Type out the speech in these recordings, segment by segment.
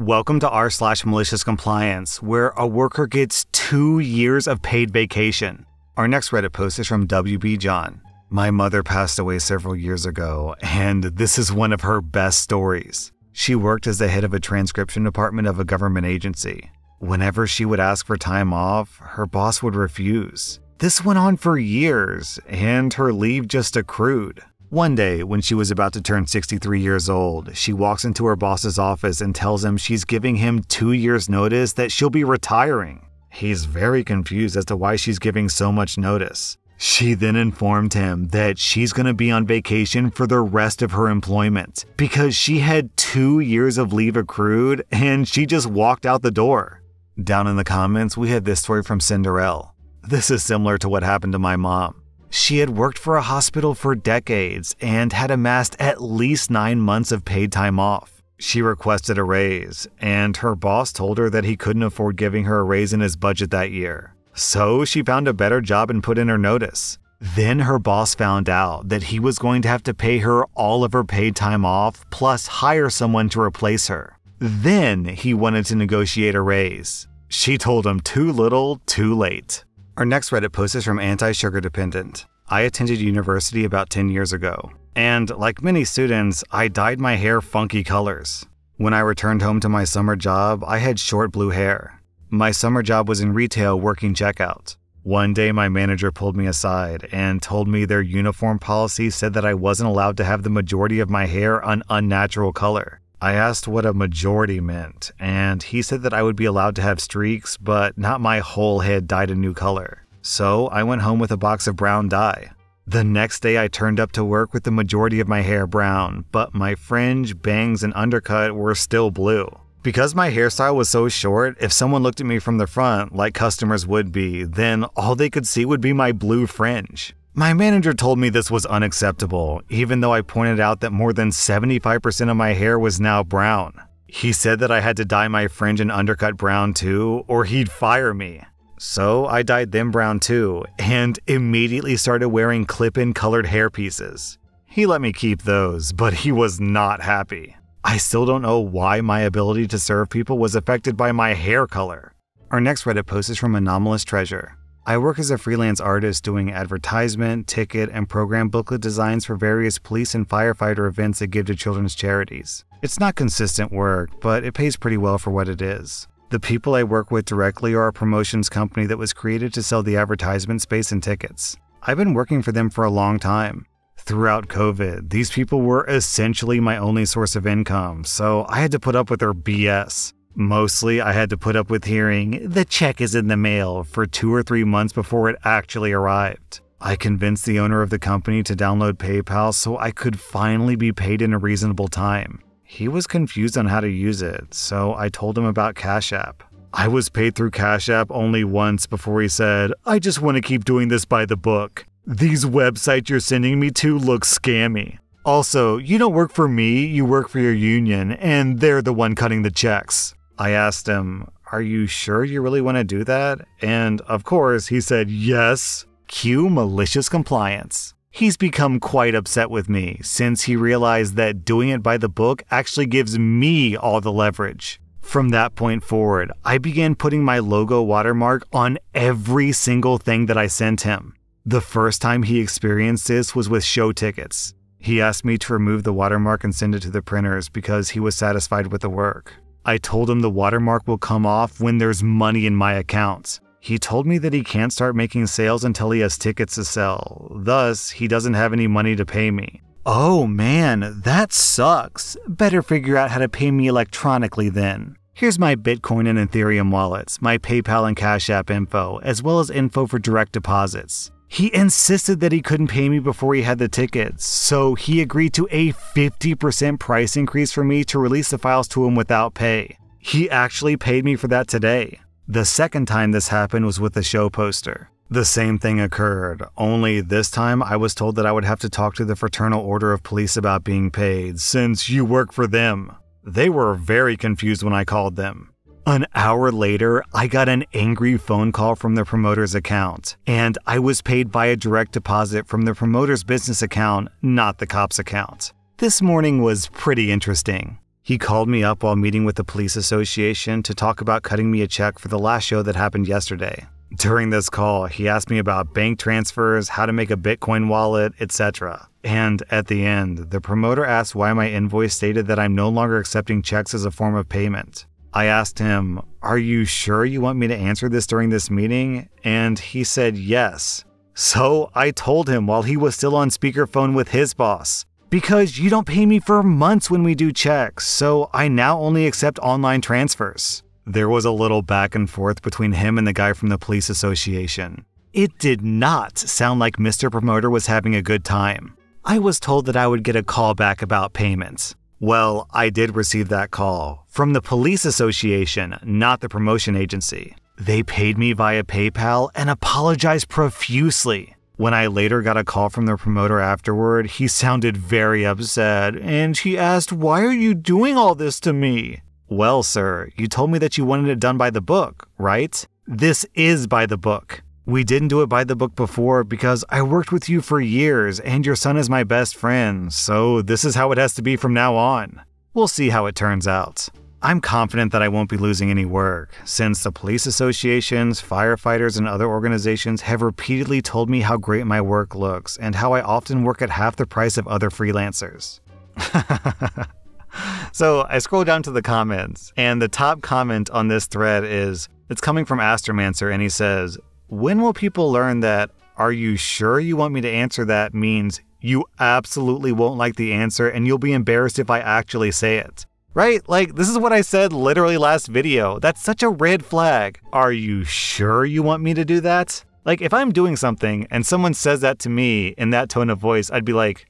Welcome to r slash malicious compliance, where a worker gets two years of paid vacation. Our next Reddit post is from WB John. My mother passed away several years ago, and this is one of her best stories. She worked as the head of a transcription department of a government agency. Whenever she would ask for time off, her boss would refuse. This went on for years, and her leave just accrued. One day, when she was about to turn 63 years old, she walks into her boss's office and tells him she's giving him two years' notice that she'll be retiring. He's very confused as to why she's giving so much notice. She then informed him that she's going to be on vacation for the rest of her employment because she had two years of leave accrued and she just walked out the door. Down in the comments, we had this story from Cinderella. This is similar to what happened to my mom. She had worked for a hospital for decades and had amassed at least nine months of paid time off. She requested a raise, and her boss told her that he couldn't afford giving her a raise in his budget that year. So she found a better job and put in her notice. Then her boss found out that he was going to have to pay her all of her paid time off plus hire someone to replace her. Then he wanted to negotiate a raise. She told him too little, too late. Our next Reddit post is from Anti Sugar Dependent. I attended university about 10 years ago, and like many students, I dyed my hair funky colors. When I returned home to my summer job, I had short blue hair. My summer job was in retail working checkout. One day, my manager pulled me aside and told me their uniform policy said that I wasn't allowed to have the majority of my hair an unnatural color. I asked what a majority meant, and he said that I would be allowed to have streaks, but not my whole head dyed a new color. So I went home with a box of brown dye. The next day, I turned up to work with the majority of my hair brown, but my fringe, bangs, and undercut were still blue. Because my hairstyle was so short, if someone looked at me from the front, like customers would be, then all they could see would be my blue fringe. My manager told me this was unacceptable, even though I pointed out that more than 75% of my hair was now brown. He said that I had to dye my fringe and undercut brown too, or he'd fire me. So I dyed them brown too, and immediately started wearing clip in colored hair pieces. He let me keep those, but he was not happy. I still don't know why my ability to serve people was affected by my hair color. Our next Reddit post is from Anomalous Treasure. I work as a freelance artist doing advertisement, ticket, and program booklet designs for various police and firefighter events that give to children's charities. It's not consistent work, but it pays pretty well for what it is. The people I work with directly are a promotions company that was created to sell the advertisement space and tickets. I've been working for them for a long time. Throughout COVID, these people were essentially my only source of income, so I had to put up with their BS. Mostly, I had to put up with hearing, the check is in the mail, for two or three months before it actually arrived. I convinced the owner of the company to download PayPal so I could finally be paid in a reasonable time. He was confused on how to use it, so I told him about Cash App. I was paid through Cash App only once before he said, I just want to keep doing this by the book. These websites you're sending me to look scammy. Also, you don't work for me, you work for your union, and they're the one cutting the checks. I asked him, Are you sure you really want to do that? And of course, he said, Yes. Cue malicious compliance. He's become quite upset with me since he realized that doing it by the book actually gives me all the leverage. From that point forward, I began putting my logo watermark on every single thing that I sent him. The first time he experienced this was with show tickets. He asked me to remove the watermark and send it to the printers because he was satisfied with the work. I told him the watermark will come off when there's money in my accounts. He told me that he can't start making sales until he has tickets to sell, thus, he doesn't have any money to pay me. Oh man, that sucks. Better figure out how to pay me electronically then. Here's my Bitcoin and Ethereum wallets, my PayPal and Cash App info, as well as info for direct deposits. He insisted that he couldn't pay me before he had the tickets, so he agreed to a 50% price increase for me to release the files to him without pay. He actually paid me for that today. The second time this happened was with the show poster. The same thing occurred, only this time I was told that I would have to talk to the Fraternal Order of Police about being paid, since you work for them. They were very confused when I called them. An hour later, I got an angry phone call from the promoter's account, and I was paid by a direct deposit from the promoter's business account, not the cop's account. This morning was pretty interesting. He called me up while meeting with the police association to talk about cutting me a check for the last show that happened yesterday. During this call, he asked me about bank transfers, how to make a Bitcoin wallet, etc. And at the end, the promoter asked why my invoice stated that I'm no longer accepting checks as a form of payment. I asked him, Are you sure you want me to answer this during this meeting? And he said yes. So I told him while he was still on speakerphone with his boss. Because you don't pay me for months when we do checks, so I now only accept online transfers. There was a little back and forth between him and the guy from the police association. It did not sound like Mr. Promoter was having a good time. I was told that I would get a call back about payments. Well, I did receive that call from the police association, not the promotion agency. They paid me via PayPal and apologized profusely. When I later got a call from the promoter afterward, he sounded very upset and he asked, Why are you doing all this to me? Well, sir, you told me that you wanted it done by the book, right? This is by the book. We didn't do it by the book before because I worked with you for years and your son is my best friend, so this is how it has to be from now on. We'll see how it turns out. I'm confident that I won't be losing any work, since the police associations, firefighters, and other organizations have repeatedly told me how great my work looks and how I often work at half the price of other freelancers. so I scroll down to the comments, and the top comment on this thread is it's coming from Astromancer, and he says, When will people learn that, are you sure you want me to answer that means you absolutely won't like the answer and you'll be embarrassed if I actually say it? Right? Like, this is what I said literally last video. That's such a red flag. Are you sure you want me to do that? Like, if I'm doing something and someone says that to me in that tone of voice, I'd be like,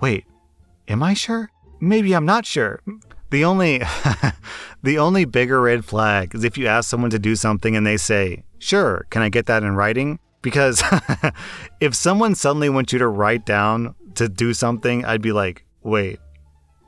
wait, am I sure? Maybe I'm not sure. The only the only bigger red flag is if you ask someone to do something and they say, "Sure, can I get that in writing?" Because if someone suddenly wants you to write down to do something, I'd be like, "Wait,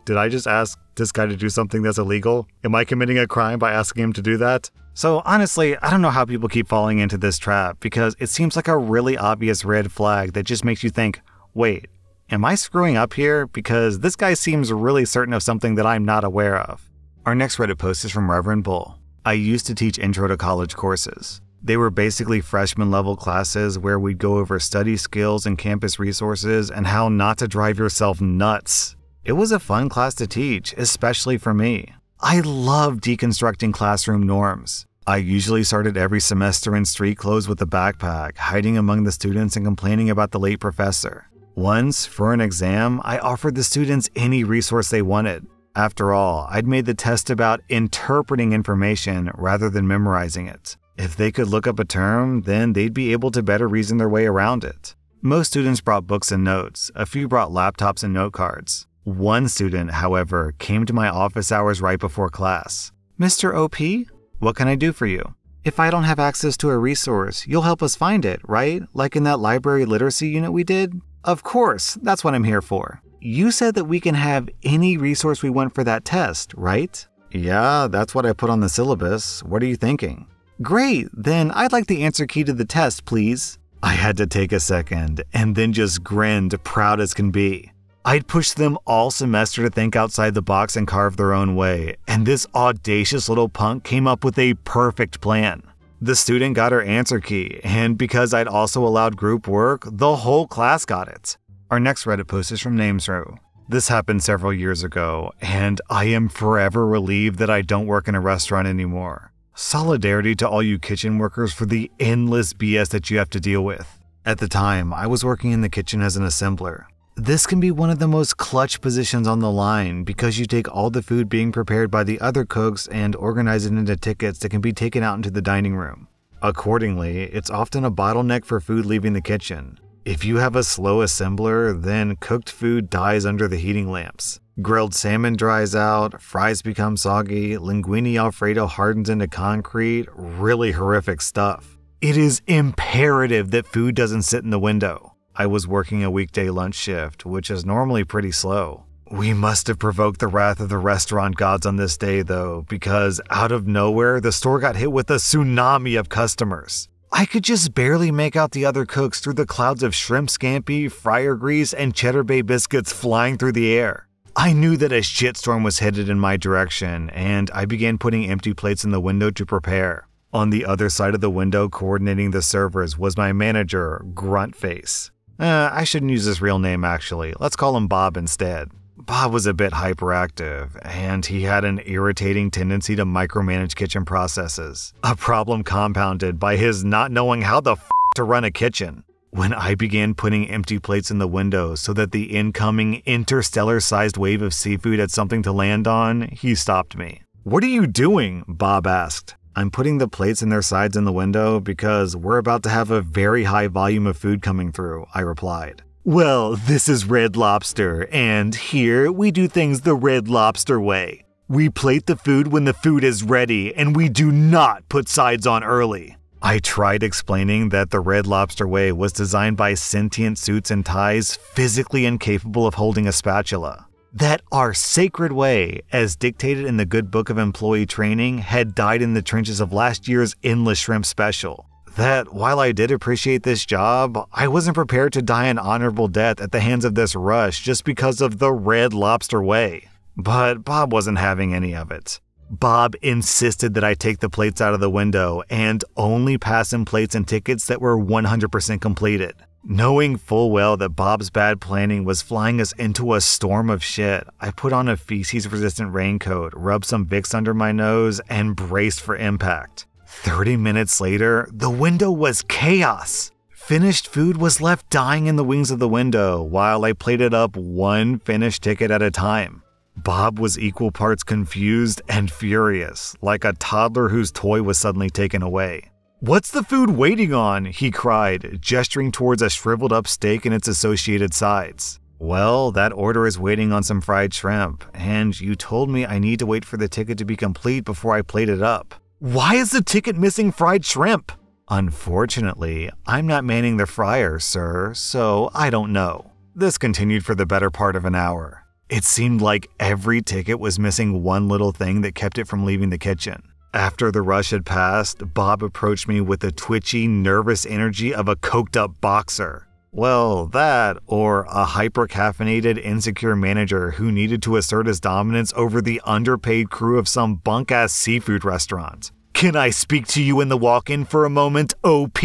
did I just ask this guy to do something that's illegal? Am I committing a crime by asking him to do that? So honestly, I don't know how people keep falling into this trap because it seems like a really obvious red flag that just makes you think, wait, am I screwing up here? Because this guy seems really certain of something that I'm not aware of. Our next Reddit post is from Reverend Bull. I used to teach intro to college courses. They were basically freshman level classes where we'd go over study skills and campus resources and how not to drive yourself nuts it was a fun class to teach, especially for me. I love deconstructing classroom norms. I usually started every semester in street clothes with a backpack, hiding among the students and complaining about the late professor. Once, for an exam, I offered the students any resource they wanted. After all, I'd made the test about interpreting information rather than memorizing it. If they could look up a term, then they'd be able to better reason their way around it. Most students brought books and notes, a few brought laptops and note cards. One student, however, came to my office hours right before class. Mr. OP, what can I do for you? If I don't have access to a resource, you'll help us find it, right? Like in that library literacy unit we did? Of course, that's what I'm here for. You said that we can have any resource we want for that test, right? Yeah, that's what I put on the syllabus. What are you thinking? Great, then I'd like the answer key to the test, please. I had to take a second and then just grinned, proud as can be. I'd pushed them all semester to think outside the box and carve their own way, and this audacious little punk came up with a perfect plan. The student got her answer key, and because I'd also allowed group work, the whole class got it. Our next Reddit post is from Namesrow. This happened several years ago, and I am forever relieved that I don't work in a restaurant anymore. Solidarity to all you kitchen workers for the endless BS that you have to deal with. At the time, I was working in the kitchen as an assembler. This can be one of the most clutch positions on the line because you take all the food being prepared by the other cooks and organize it into tickets that can be taken out into the dining room. Accordingly, it's often a bottleneck for food leaving the kitchen. If you have a slow assembler, then cooked food dies under the heating lamps. Grilled salmon dries out, fries become soggy, linguine alfredo hardens into concrete, really horrific stuff. It is imperative that food doesn't sit in the window. I was working a weekday lunch shift, which is normally pretty slow. We must have provoked the wrath of the restaurant gods on this day, though, because out of nowhere, the store got hit with a tsunami of customers. I could just barely make out the other cooks through the clouds of shrimp scampi, fryer grease, and cheddar bay biscuits flying through the air. I knew that a shitstorm was headed in my direction, and I began putting empty plates in the window to prepare. On the other side of the window, coordinating the servers, was my manager, Gruntface. Uh, I shouldn't use his real name actually. Let's call him Bob instead. Bob was a bit hyperactive, and he had an irritating tendency to micromanage kitchen processes, a problem compounded by his not knowing how the f to run a kitchen. When I began putting empty plates in the window so that the incoming interstellar sized wave of seafood had something to land on, he stopped me. What are you doing? Bob asked. I'm putting the plates in their sides in the window because we're about to have a very high volume of food coming through, I replied. Well, this is Red Lobster, and here we do things the Red Lobster way. We plate the food when the food is ready, and we do not put sides on early. I tried explaining that the Red Lobster way was designed by sentient suits and ties physically incapable of holding a spatula. That our sacred way, as dictated in the Good Book of Employee Training, had died in the trenches of last year's Endless Shrimp Special that while I did appreciate this job, I wasn't prepared to die an honorable death at the hands of this rush just because of the Red Lobster Way. But Bob wasn't having any of it. Bob insisted that I take the plates out of the window and only pass in plates and tickets that were 100% completed. Knowing full well that Bob's bad planning was flying us into a storm of shit, I put on a feces resistant raincoat, rubbed some Vicks under my nose, and braced for impact. 30 minutes later, the window was chaos. Finished food was left dying in the wings of the window while I plated up one finished ticket at a time. Bob was equal parts confused and furious, like a toddler whose toy was suddenly taken away. What's the food waiting on? he cried, gesturing towards a shriveled up steak and its associated sides. Well, that order is waiting on some fried shrimp, and you told me I need to wait for the ticket to be complete before I plate it up. Why is the ticket missing fried shrimp? Unfortunately, I'm not manning the fryer, sir, so I don't know. This continued for the better part of an hour. It seemed like every ticket was missing one little thing that kept it from leaving the kitchen. After the rush had passed, Bob approached me with the twitchy, nervous energy of a coked up boxer. Well, that, or a hyper caffeinated, insecure manager who needed to assert his dominance over the underpaid crew of some bunk ass seafood restaurant. Can I speak to you in the walk in for a moment, OP?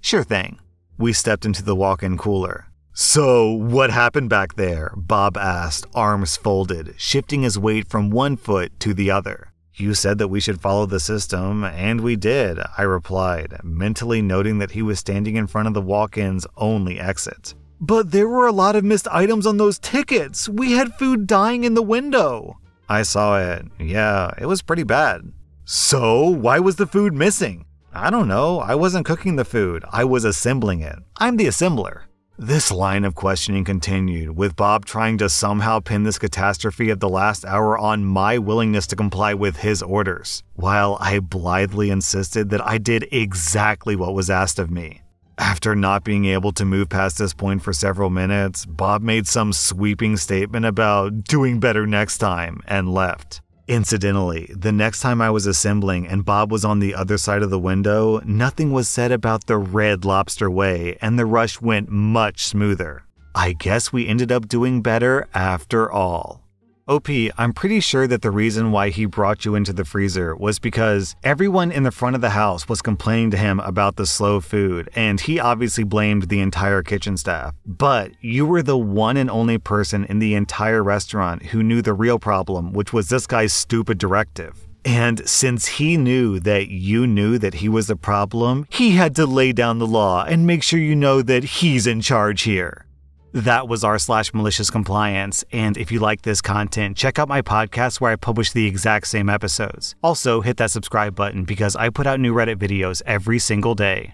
Sure thing. We stepped into the walk in cooler. So, what happened back there? Bob asked, arms folded, shifting his weight from one foot to the other. You said that we should follow the system, and we did, I replied, mentally noting that he was standing in front of the walk in's only exit. But there were a lot of missed items on those tickets. We had food dying in the window. I saw it. Yeah, it was pretty bad. So, why was the food missing? I don't know. I wasn't cooking the food, I was assembling it. I'm the assembler. This line of questioning continued, with Bob trying to somehow pin this catastrophe of the last hour on my willingness to comply with his orders, while I blithely insisted that I did exactly what was asked of me. After not being able to move past this point for several minutes, Bob made some sweeping statement about doing better next time and left. Incidentally, the next time I was assembling and Bob was on the other side of the window, nothing was said about the Red Lobster Way, and the rush went much smoother. I guess we ended up doing better after all. OP, I'm pretty sure that the reason why he brought you into the freezer was because everyone in the front of the house was complaining to him about the slow food, and he obviously blamed the entire kitchen staff. But you were the one and only person in the entire restaurant who knew the real problem, which was this guy's stupid directive. And since he knew that you knew that he was the problem, he had to lay down the law and make sure you know that he's in charge here. That was r slash malicious compliance. And if you like this content, check out my podcast where I publish the exact same episodes. Also, hit that subscribe button because I put out new Reddit videos every single day.